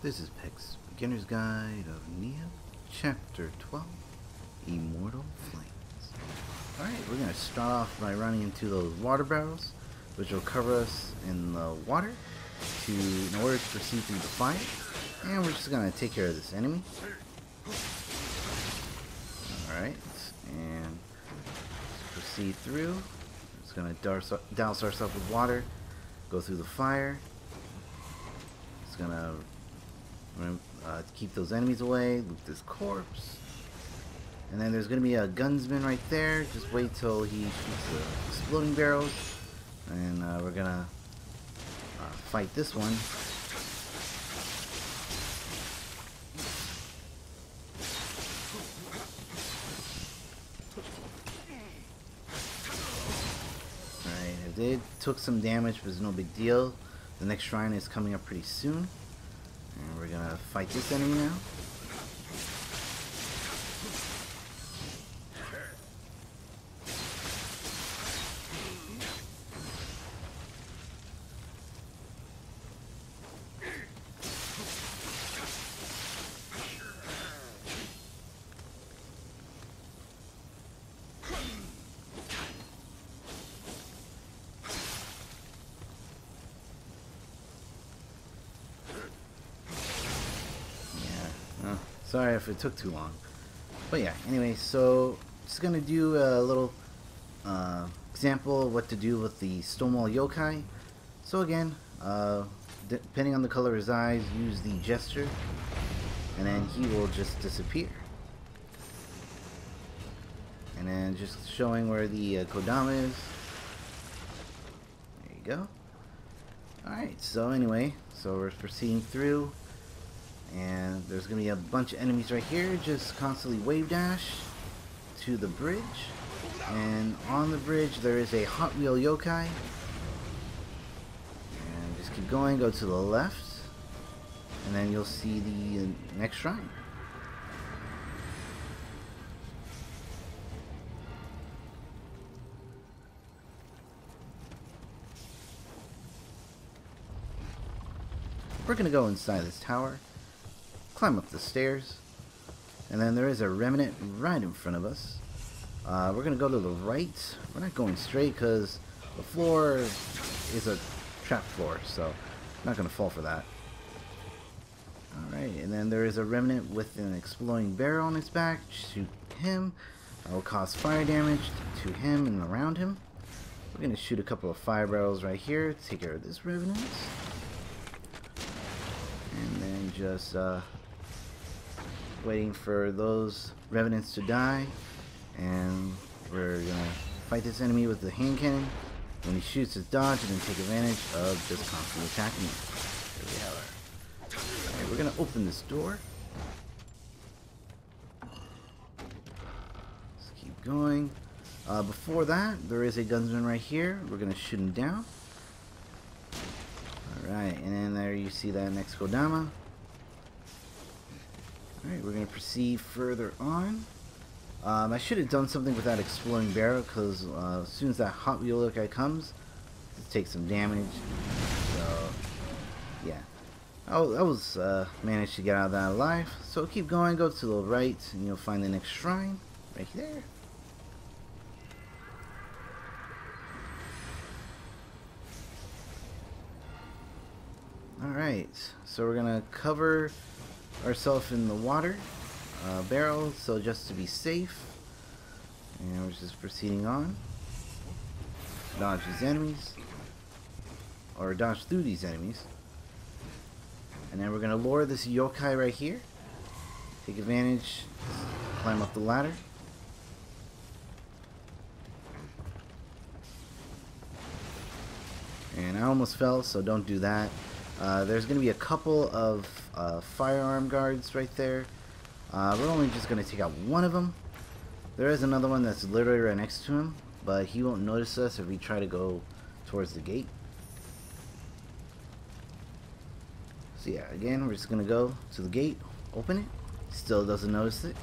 This is Peck's Beginner's Guide of Nioh, Chapter 12, Immortal Flames. Alright, we're going to start off by running into those water barrels, which will cover us in the water to, in order to proceed through the fire. And we're just going to take care of this enemy. Alright, and proceed through. Just going to douse ourselves with water, go through the fire. It's going to uh, keep those enemies away, loot this corpse. And then there's to be a gunsman right there. Just wait till he shoots the exploding barrels. And uh, we're to uh, fight this one. Alright, did took some damage, but it's no big deal. The next shrine is coming up pretty soon. And we're gonna fight this enemy now. Yeah, uh, sorry if it took too long. But yeah, anyway, so just gonna do a little uh, example of what to do with the Stonewall Yokai. So again, uh, depending on the color of his eyes, use the gesture, and then he will just disappear. And then just showing where the uh, Kodama is. There you go. Alright, so anyway, so we're proceeding through. And there's going to be a bunch of enemies right here. Just constantly wave dash to the bridge. And on the bridge there is a Hot Wheel Yokai. And just keep going, go to the left. And then you'll see the next shrine. We're going to go inside this tower climb up the stairs, and then there is a remnant right in front of us. Uh, we're gonna go to the right. We're not going straight because the floor is a trap floor, so I'm not gonna fall for that. Alright, and then there is a remnant with an exploding barrel on its back. Shoot him. That will cause fire damage to him and around him. We're gonna shoot a couple of fire barrels right here take care of this revenant. And then just uh, waiting for those revenants to die. And we're gonna fight this enemy with the hand cannon. When he shoots his dodge and then take advantage of just constantly attacking him. Here we have our Alright, we're gonna open this door. Let's keep going. Uh, before that there is a gunsman right here. We're gonna shoot him down. Alright and then there you see that next Kodama Alright, we're going to proceed further on. Um, I should have done something with that exploding barrel because uh, as soon as that Hot Wheel guy comes, it takes some damage. So, yeah. I, I was uh, managed to get out of that alive. So keep going, go to the right, and you'll find the next shrine right there. Alright, so we're going to cover ourselves in the water uh, barrel so just to be safe. And we're just proceeding on. Dodge these enemies or dodge through these enemies. And then we're gonna lure this yokai right here. Take advantage climb up the ladder. And I almost fell so don't do that. Uh, there's going to be a couple of uh, firearm guards right there. Uh, we're only just going to take out one of them. There is another one that's literally right next to him, but he won't notice us if we try to go towards the gate. So yeah, again, we're just going to go to the gate, open it. Still doesn't notice it.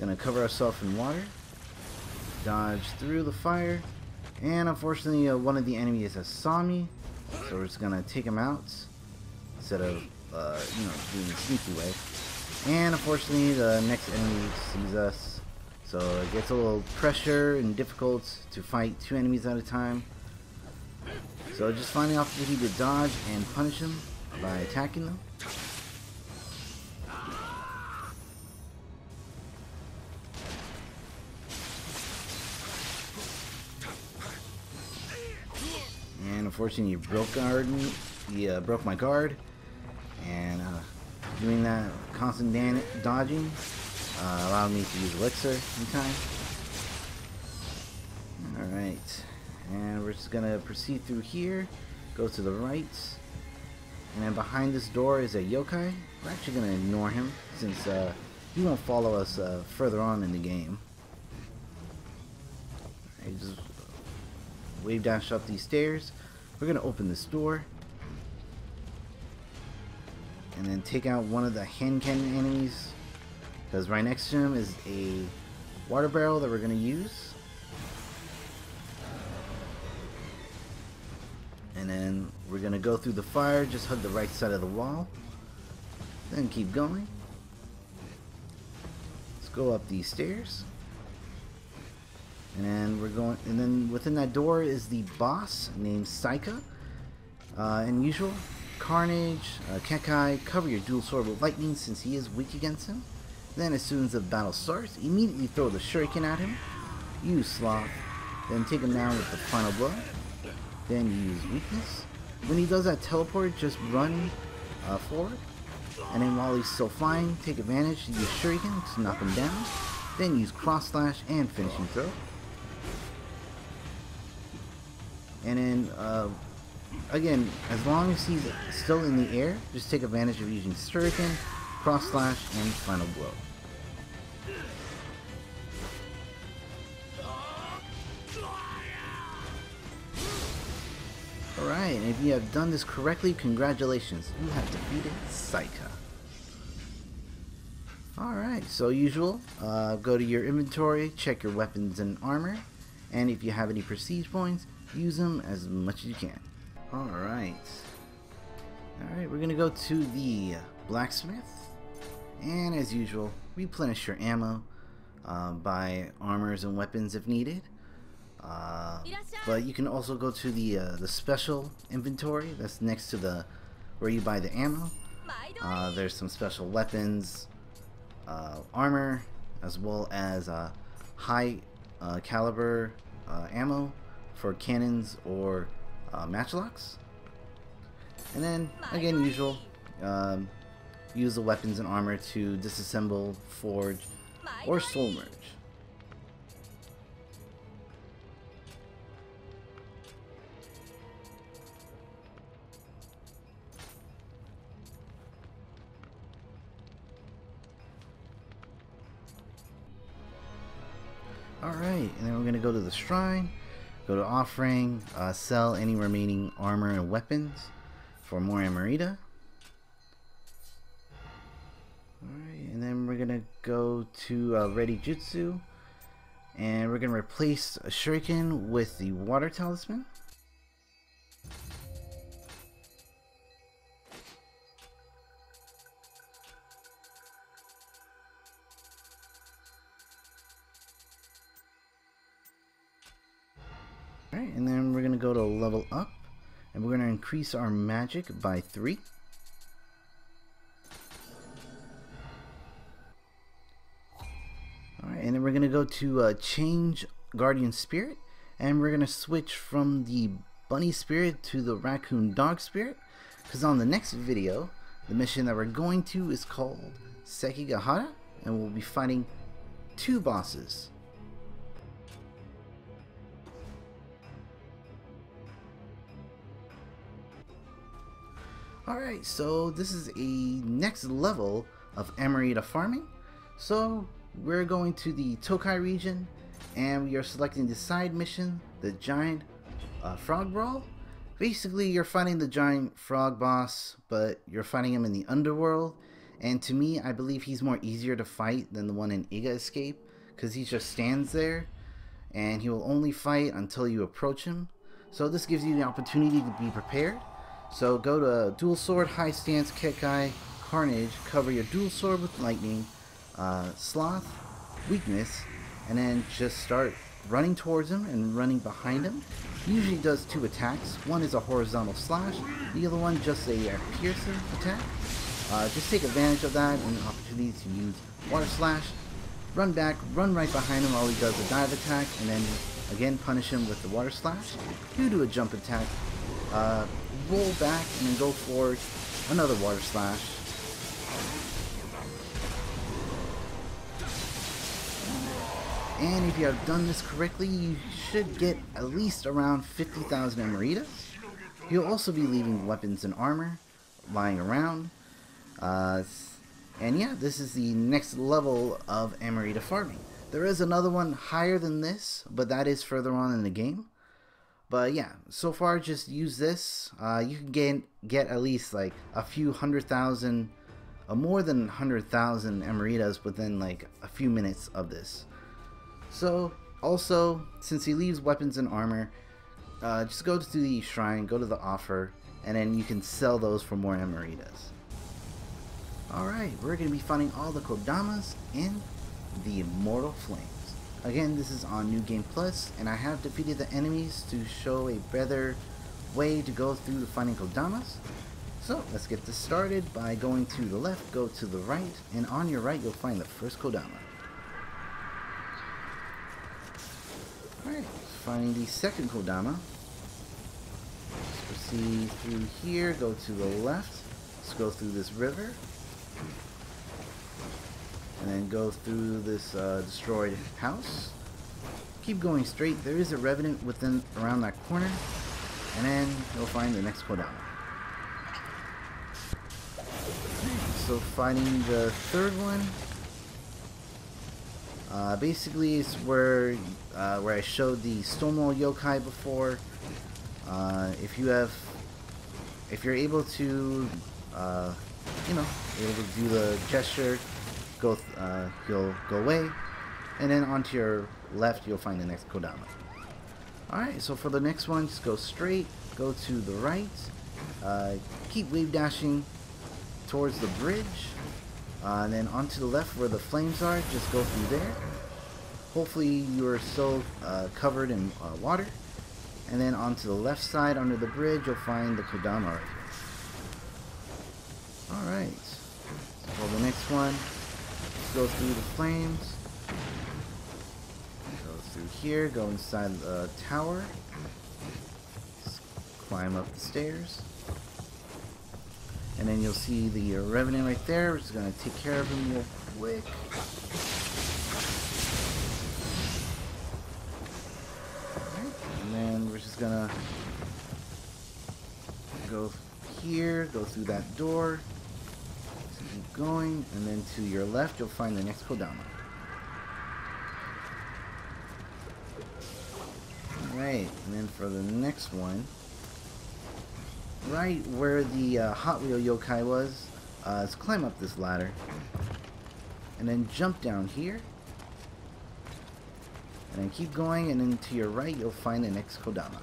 Gonna cover ourselves in water. Dodge through the fire. And unfortunately, uh, one of the enemies has saw me. So we're just gonna take him out instead of uh, you know, doing a sneaky way. And unfortunately, the next enemy sees us, so it gets a little pressure and difficult to fight two enemies at a time. So just finding opportunity to dodge and punish them by attacking them. And unfortunately, you broke guard. You uh, broke my guard, and uh, doing that constant dodging uh, allowed me to use elixir in time. All right, and we're just gonna proceed through here. Go to the right, and then behind this door is a yokai. We're actually gonna ignore him since uh, he won't follow us uh, further on in the game. Right, just wave dash up these stairs. We're gonna open this door and then take out one of the hand cannon enemies. Because right next to him is a water barrel that we're gonna use. And then we're gonna go through the fire just hug the right side of the wall. Then keep going. Let's go up these stairs. And then we're going, and then within that door is the boss named Saika. Uh, and usual, Carnage, uh, Kekai, cover your dual sword with lightning since he is weak against him. Then as soon as the battle starts, immediately throw the shuriken at him. Use Sloth. Then take him down with the final blow. Then use weakness. When he does that teleport, just run uh, forward. And then while he's still flying, take advantage, use shuriken to knock him down. Then use cross slash and finishing throw. And then, uh, again, as long as he's still in the air, just take advantage of using Shuriken, Cross Slash, and Final Blow. Alright, and if you have done this correctly, congratulations, you have defeated Saika. Alright, so usual, uh, go to your inventory, check your weapons and armor, and if you have any prestige points, use them as much as you can. Alright. Alright, we're gonna go to the blacksmith. And as usual, replenish your ammo. Uh, buy armors and weapons if needed. Uh, but you can also go to the uh, the special inventory that's next to the where you buy the ammo. Uh, there's some special weapons, uh, armor, as well as uh, high caliber ammo for cannons or uh, matchlocks. And then, again, usual, um, use the weapons and armor to disassemble, forge, or soul merge. Alright, and then we're going to go to the shrine. Go to offering, uh, sell any remaining armor and weapons for more Amarita. Alright, and then we're gonna go to uh, Ready Jutsu, and we're gonna replace Shuriken with the Water Talisman. And then we're going to go to level up, and we're going to increase our magic by 3. Alright, and then we're going to go to uh, change Guardian Spirit, and we're going to switch from the Bunny Spirit to the Raccoon Dog Spirit, because on the next video, the mission that we're going to is called Sekigahara, and we'll be fighting two bosses. Alright, so this is a next level of Amarita farming. So we're going to the Tokai region and we are selecting the side mission, the giant uh, frog brawl. Basically, you're fighting the giant frog boss, but you're fighting him in the underworld. And to me, I believe he's more easier to fight than the one in Iga Escape because he just stands there and he will only fight until you approach him. So this gives you the opportunity to be prepared So go to dual sword, high stance, Kekai, carnage, cover your dual sword with lightning, uh, sloth, weakness, and then just start running towards him and running behind him. Usually does two attacks. One is a horizontal slash, the other one just a uh, piercer attack. Uh, just take advantage of that and opportunities to use water slash. Run back, run right behind him while he does a dive attack, and then again punish him with the water slash. You do a jump attack, uh, roll back, and go for another water slash. And if you have done this correctly, you should get at least around 50,000 Amaritas. You'll also be leaving weapons and armor lying around. Uh, and yeah, this is the next level of Amarita farming. There is another one higher than this, but that is further on in the game. But yeah, so far just use this. Uh, you can get get at least like a few hundred thousand, uh, more than hundred thousand Amaritas within like a few minutes of this. So also, since he leaves weapons and armor, uh, just go to the shrine, go to the offer, and then you can sell those for more Amaritas. Alright, we're going to be finding all the Kodamas in the Immortal Flames. Again, this is on New Game Plus, and I have defeated the enemies to show a better way to go through the finding Kodamas. So, let's get this started by going to the left, go to the right, and on your right you'll find the first Kodama. Alright, finding the second Kodama. Let's proceed through here, go to the left, let's go through this river, and then go through this uh, destroyed house. Keep going straight. There is a revenant within around that corner, and then you'll find the next Kodama. So finding the third one. Uh, basically, it's where uh, where I showed the Stonewall Yokai before. Uh, if you have, if you're able to, uh, you know, able to do the gesture go uh, you'll go away and then onto your left you'll find the next Kodama. Alright so for the next one just go straight go to the right uh, keep wave dashing towards the bridge uh, and then onto the left where the flames are just go through there. Hopefully you're still uh, covered in uh, water. And then onto the left side under the bridge you'll find the Kodama right here. Alright. For the next one go through the flames. Go through here, go inside the tower. Just climb up the stairs. And then you'll see the Revenant right there. We're just going to take care of him real quick. And then we're just going to go here, go through that door going, and then to your left you'll find the next Kodama. Alright, and then for the next one, right where the uh, Hot Wheel Yokai was, uh, let's climb up this ladder, and then jump down here, and then keep going, and then to your right you'll find the next Kodama.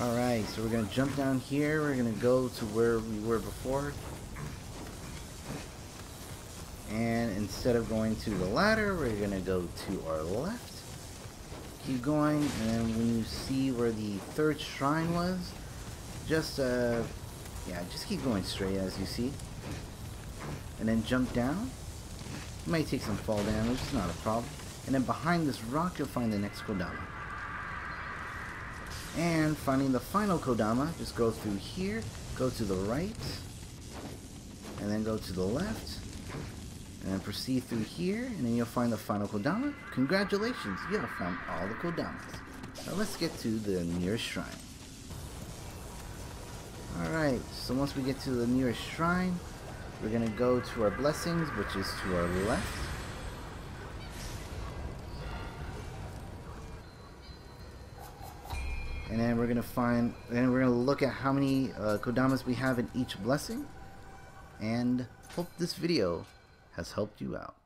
Alright, so we're going to jump down here. We're going to go to where we were before. And instead of going to the ladder, we're going to go to our left. Keep going, and then when you see where the third shrine was, just, uh, yeah, just keep going straight as you see. And then jump down. You might take some fall damage, it's not a problem. And then behind this rock, you'll find the next Kodama. And finding the final Kodama, just go through here, go to the right, and then go to the left, and then proceed through here, and then you'll find the final Kodama. Congratulations, you have found all the Kodamas. Now let's get to the nearest shrine. Alright, so once we get to the nearest shrine, we're going to go to our blessings, which is to our left. And then we're gonna find and we're gonna look at how many uh, kodamas we have in each blessing. And hope this video has helped you out